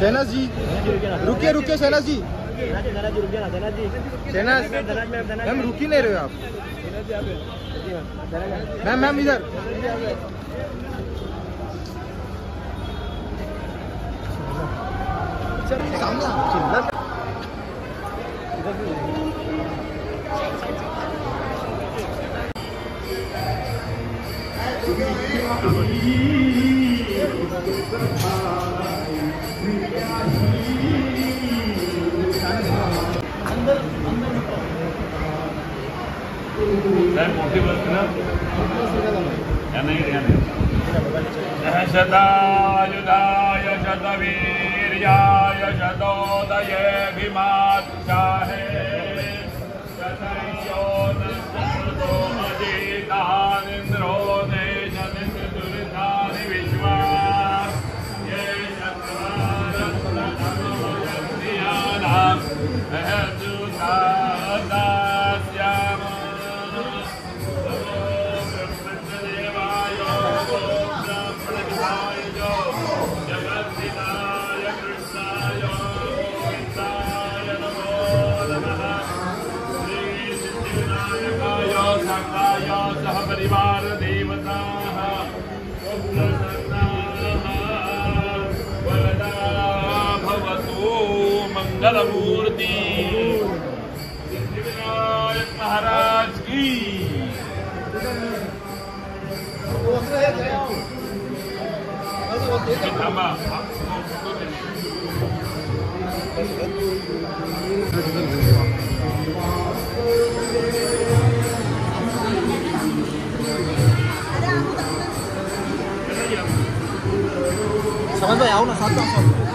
शहनाज जी, रुकिए रुकिए शहनाज जी। मैम रुक ही नहीं रहे हो आप। मैम मैम इधर। साहेब शतायुधाय शतवीर्याय शतोदये भीमात्साहे मंगलमूर्ति सिद्धिविनायक महाराज की थांबा समझ में आओ ना साथ में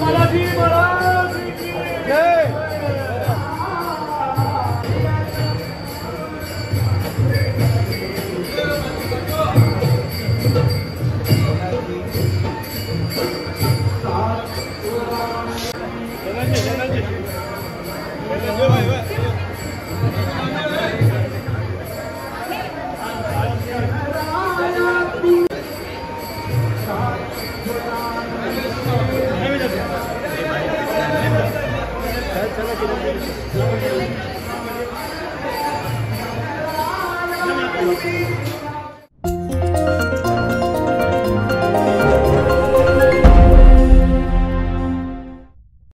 Maravilha, maravilha. चलो चलो